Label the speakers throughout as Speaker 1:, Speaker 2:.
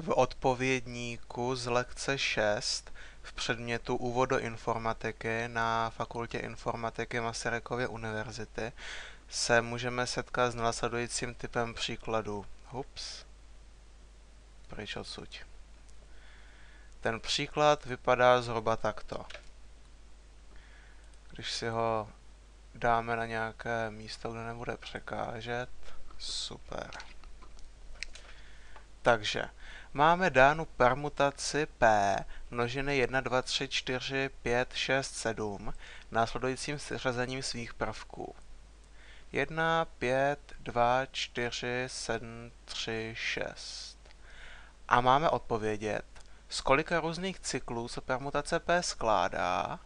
Speaker 1: v odpovědníku z lekce 6 v předmětu Úvod do informatiky na Fakultě informatiky Masarykovy univerzity se můžeme setkat s následujícím typem příkladů. Ups. Pryč odsuť. Ten příklad vypadá zhruba takto. Když si ho dáme na nějaké místo, kde nebude překážet, super. Takže máme dánu permutaci P množiny 1, 2, 3, 4, 5, 6, 7 následujícím seřazením svých prvků. 1, 5, 2, 4, 7, 3, 6. A máme odpovědět, z kolika různých cyklů se permutace P skládá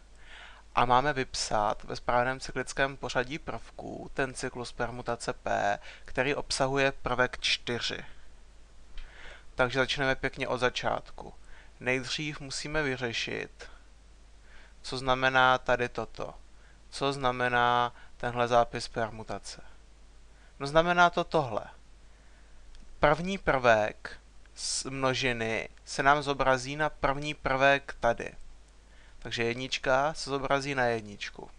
Speaker 1: a máme vypsat ve správném cyklickém pořadí prvků ten cyklus permutace P, který obsahuje prvek 4. Takže začneme pěkně od začátku. Nejdřív musíme vyřešit, co znamená tady toto. Co znamená tenhle zápis permutace. No znamená to tohle. První prvek z množiny se nám zobrazí na první prvek tady. Takže jednička se zobrazí na jedničku.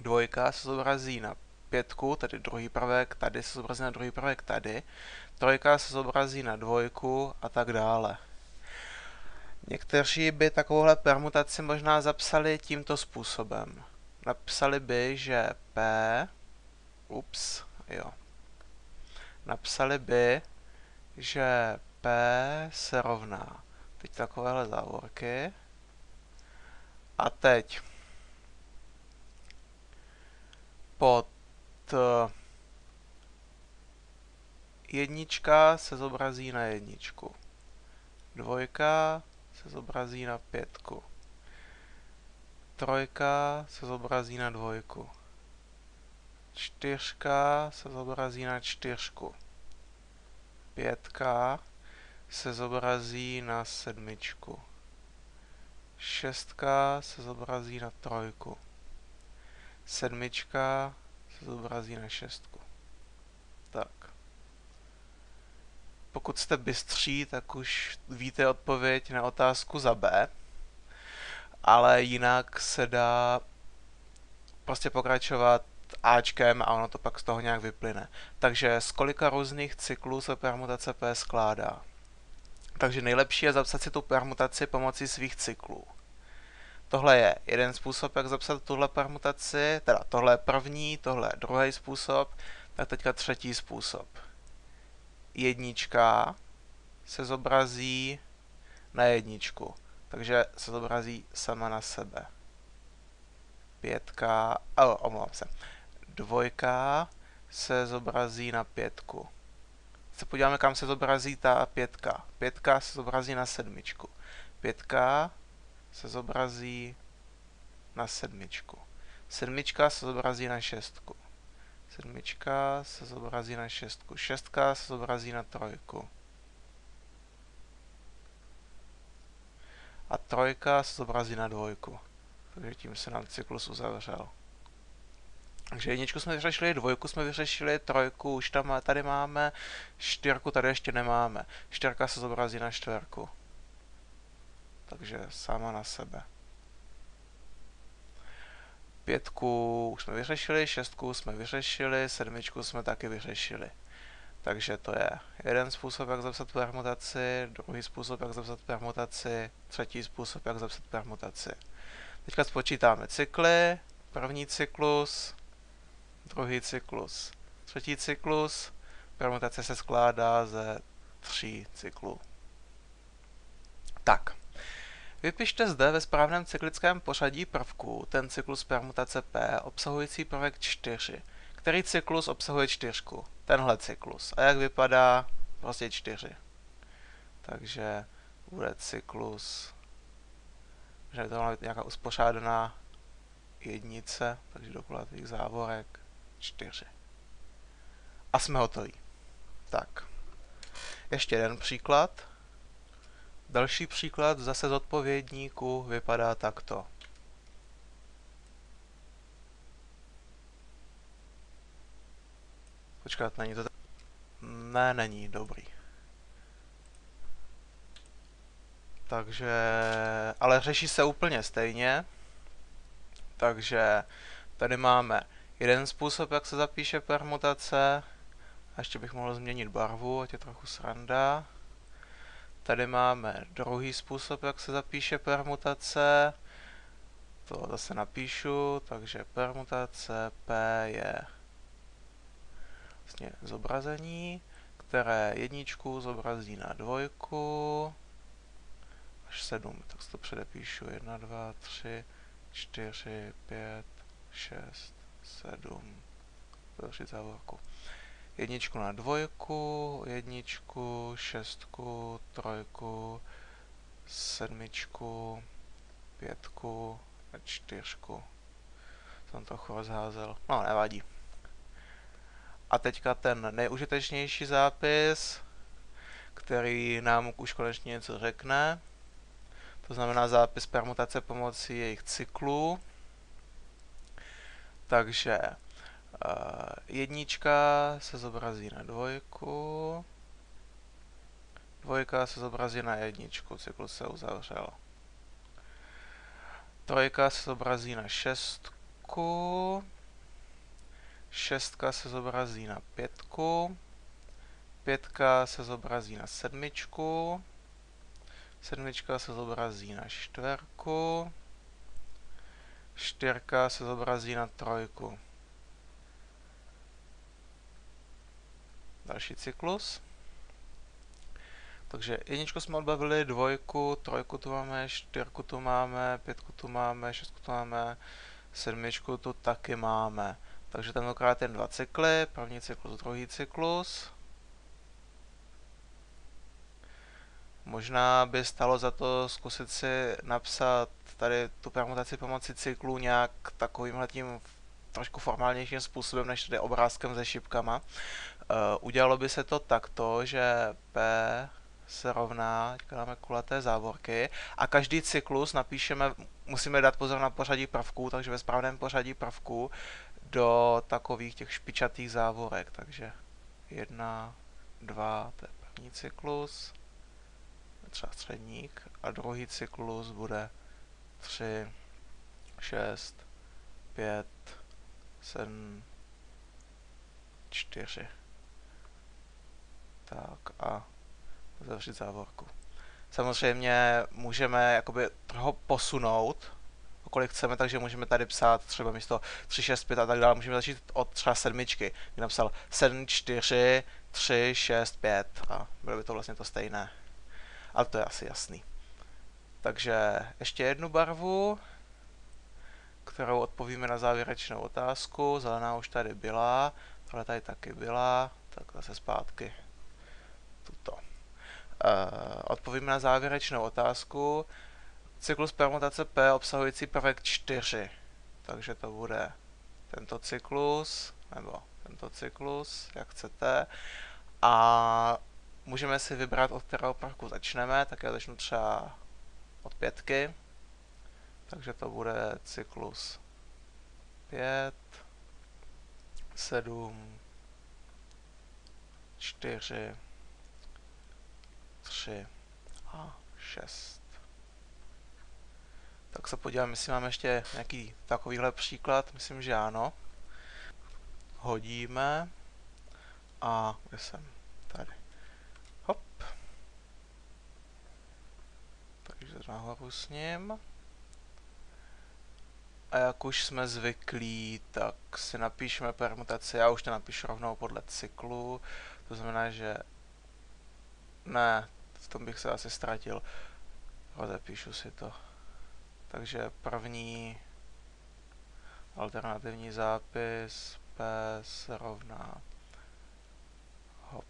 Speaker 1: Dvojka se zobrazí na pětku, tedy druhý prvek, tady se zobrazí na druhý prvek tady. Trojka se zobrazí na dvojku a tak dále. Někteří by takovouhle permutaci možná zapsali tímto způsobem. Napsali by, že P, ups, jo. Napsali by, že P se rovná. Teď takovéhle závorky. A teď pod jednička se zobrazí na jedničku. Dvojka se zobrazí na pětku. Trojka se zobrazí na dvojku. Čtyřka se zobrazí na čtyřku. Pětka se zobrazí na sedmičku. Šestka se zobrazí na trojku. Sedmička se zobrazí na šestku. Tak. Pokud jste bystří, tak už víte odpověď na otázku za B. Ale jinak se dá prostě pokračovat Ačkem a ono to pak z toho nějak vyplyne. Takže z kolika různých cyklů se permutace P skládá? Takže nejlepší je zapsat si tu permutaci pomocí svých cyklů. Tohle je jeden způsob, jak zapsat tuhle permutaci, teda tohle je první, tohle je druhý způsob, tak teďka třetí způsob. Jednička se zobrazí na jedničku, takže se zobrazí sama na sebe. Pětka, oh, omlouvám se. Dvojka se zobrazí na pětku se podíváme, kam se zobrazí ta pětka. Pětka se zobrazí na sedmičku. Pětka se zobrazí na sedmičku. Sedmička se zobrazí na šestku. Sedmička se zobrazí na šestku. Šestka se zobrazí na trojku. A trojka se zobrazí na dvojku. Takže tím se nám cyklus uzavřel. Takže jedničku jsme vyřešili, dvojku jsme vyřešili, trojku už tam tady máme, čtyřku tady ještě nemáme. Čtyřka se zobrazí na čtverku. Takže sama na sebe. Pětku už jsme vyřešili, šestku jsme vyřešili, sedmičku jsme taky vyřešili. Takže to je jeden způsob, jak zapsat permutaci, druhý způsob, jak zapsat permutaci, třetí způsob, jak zapsat permutaci. Teďka spočítáme cykly, první cyklus, druhý cyklus. Třetí cyklus, permutace se skládá ze tří cyklů. Tak, vypište zde ve správném cyklickém pořadí prvků ten cyklus permutace P obsahující prvek 4. Který cyklus obsahuje čtyřku? Tenhle cyklus. A jak vypadá? Prostě 4. Takže bude cyklus, že to má být nějaká uspořádaná jednice, takže do kulatých závorek čtyři. A jsme hotoví. Tak. Ještě jeden příklad. Další příklad zase z odpovědníku vypadá takto. Počkat, není to tak? Ne, není, dobrý. takže, ale řeší se úplně stejně. Takže tady máme jeden způsob, jak se zapíše permutace. A ještě bych mohl změnit barvu, ať je trochu sranda. Tady máme druhý způsob, jak se zapíše permutace. To zase napíšu, takže permutace P je vlastně zobrazení, které jedničku zobrazí na dvojku až 7, tak si to předepíšu 1, 2, 3, 4, 5, 6, 7, další závorku. Jedničku na dvojku, jedničku, šestku, trojku, sedmičku, pětku a čtyřku. Jsem trochu rozházel. No, nevadí. A teďka ten nejužitečnější zápis, který nám už konečně něco řekne. To znamená zápis permutace pomocí jejich cyklů. Takže jednička se zobrazí na dvojku, dvojka se zobrazí na jedničku, cyklus se uzavřel. Trojka se zobrazí na šestku, šestka se zobrazí na pětku, pětka se zobrazí na sedmičku, sedmička se zobrazí na čtverku, čtyřka se zobrazí na trojku. Další cyklus. Takže jedničku jsme odbavili, dvojku, trojku tu máme, čtyřku tu máme, pětku tu máme, šestku tu máme, sedmičku tu taky máme. Takže tentokrát jen dva cykly, první cyklus, druhý cyklus. Možná by stalo za to zkusit si napsat tady tu permutaci pomocí cyklů nějak takovým tím trošku formálnějším způsobem než tady obrázkem se šipkama. Uh, udělalo by se to takto, že P se rovná, teďka dáme kulaté závorky a každý cyklus napíšeme, musíme dát pozor na pořadí prvků, takže ve správném pořadí prvků do takových těch špičatých závorek, takže jedna, dva, to je první cyklus, třeba středník a druhý cyklus bude 3, 6, 5, 7, 4. Tak a zavřít závorku. Samozřejmě můžeme jakoby ho posunout, kolik chceme, takže můžeme tady psát třeba místo 3, 6, 5 a tak dále. Můžeme začít od třeba sedmičky. Kdy napsal 7, 4, 3, 6, 5 a bylo by to vlastně to stejné. Ale to je asi jasný. Takže ještě jednu barvu, kterou odpovíme na závěrečnou otázku. Zelená už tady byla, tohle tady taky byla, tak zase zpátky. Tuto. Uh, odpovíme na závěrečnou otázku. Cyklus permutace P obsahující prvek 4. Takže to bude tento cyklus, nebo tento cyklus, jak chcete. A můžeme si vybrat, od kterého prvku začneme, tak já začnu třeba od pětky. Takže to bude cyklus 5, 7, 4, 3 a 6. Tak se podívám, jestli máme ještě nějaký takovýhle příklad. Myslím, že ano. Hodíme. A kde jsem? Tady. Hop. Takže nahoru s ním. A jak už jsme zvyklí, tak si napíšeme permutaci. Já už to napíšu rovnou podle cyklu. To znamená, že ne, v tom bych se asi ztratil. Rozepíšu si to. Takže první alternativní zápis P se rovná hop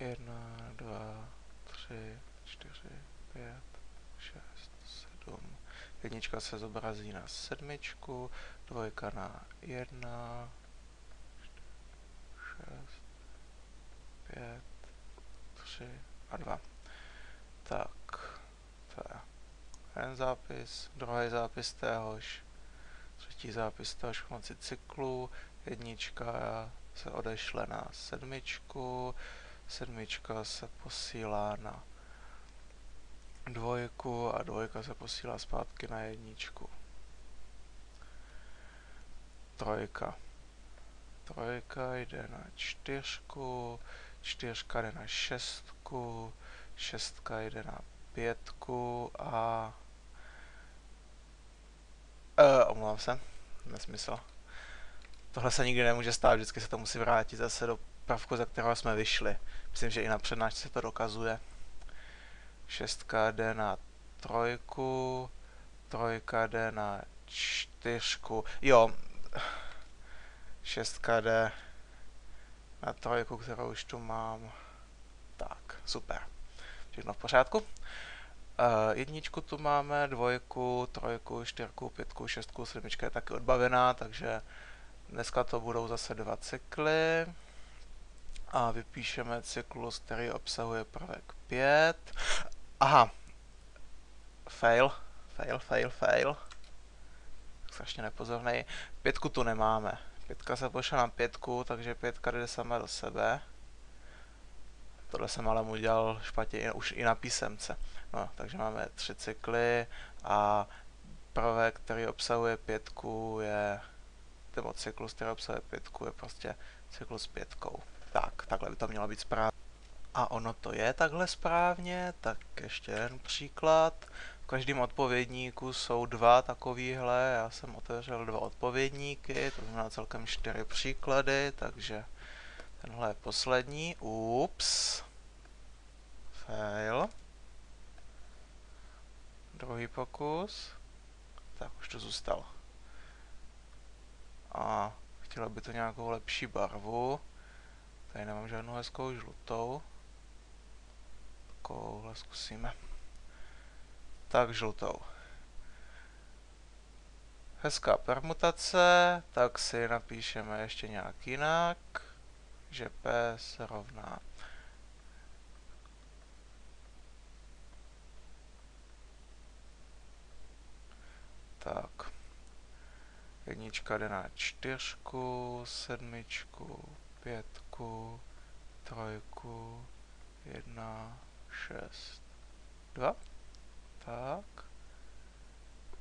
Speaker 1: 1, 2, 3, 4, 5, 6, 7. Jednička se zobrazí na sedmičku, dvojka na 1, 6, 5, 3 a 2. Tak, to je jeden zápis, druhý zápis téhož, třetí zápis téhož pomocí cyklu, jednička se odešle na sedmičku, sedmička se posílá na dvojku a dvojka se posílá zpátky na jedničku. Trojka. Trojka jde na čtyřku, čtyřka jde na šestku, šestka jde na pětku a... Uh, omlouvám se, nesmysl. Tohle se nikdy nemůže stát, vždycky se to musí vrátit zase do prvku, ze kterého jsme vyšli. Myslím, že i na přednášce se to dokazuje. Šestka jde na trojku, trojka jde na čtyřku. Jo, šestka jde na trojku, kterou už tu mám. Tak, super. Všechno v pořádku. Uh, jedničku tu máme, dvojku, trojku, čtyřku, pětku, šestku, sedmička je taky odbavená, takže dneska to budou zase dva cykly. A vypíšeme cyklus, který obsahuje prvek 5. Aha. Fail, fail, fail, fail. Strašně nepozornej. Pětku tu nemáme. Pětka se pošla na pětku, takže pětka jde sama do sebe. Tohle jsem ale udělal špatně už i na písemce. No, takže máme tři cykly a prvek, který obsahuje pětku, je nebo cyklus, který obsahuje pětku, je prostě cyklus s pětkou. Tak, takhle by to mělo být správně. A ono to je takhle správně, tak ještě jeden příklad. V každém odpovědníku jsou dva takovýhle, já jsem otevřel dva odpovědníky, to znamená celkem čtyři příklady, takže tenhle je poslední. Ups. Fail. Druhý pokus. Tak už to zůstalo. A chtěla by to nějakou lepší barvu. Tady nemám žádnou hezkou žlutou. Takovouhle zkusíme. Tak žlutou. Hezká permutace, tak si napíšeme ještě nějak jinak, že P se rovná Tak. Jednička jde na čtyřku, sedmičku, pětku, trojku, jedna, šest, dva. Tak.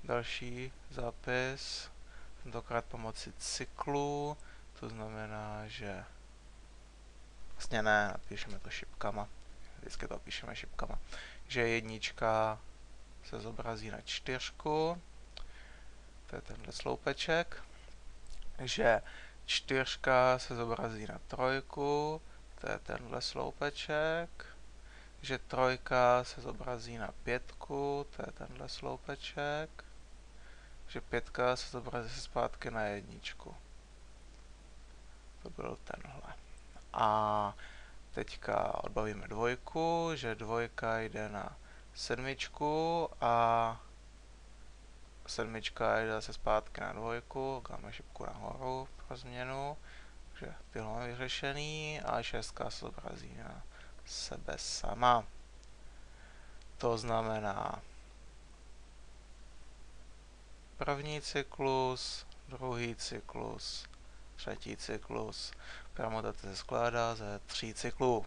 Speaker 1: Další zápis, tentokrát pomocí cyklu, to znamená, že vlastně ne, napíšeme to šipkama, vždycky to píšeme šipkama, že jednička se zobrazí na čtyřku, to je tenhle sloupeček, že čtyřka se zobrazí na trojku, to je tenhle sloupeček, že trojka se zobrazí na pětku, to je tenhle sloupeček, že pětka se zobrazí zpátky na jedničku. To byl tenhle. A teďka odbavíme dvojku, že dvojka jde na sedmičku a sedmička jde zase zpátky na dvojku, dáme šipku nahoru pro změnu, takže tyhle vyřešený a šestka se zobrazí na sebe sama. To znamená první cyklus, druhý cyklus, třetí cyklus. Permutace se skládá ze tří cyklů.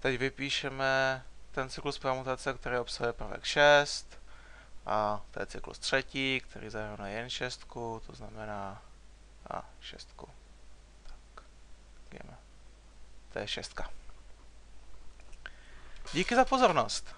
Speaker 1: Teď vypíšeme ten cyklus permutace, který obsahuje prvek 6, a to je cyklus třetí, který zahrnuje jen šestku, to znamená a šestku. To je šestka. Díky za pozornost.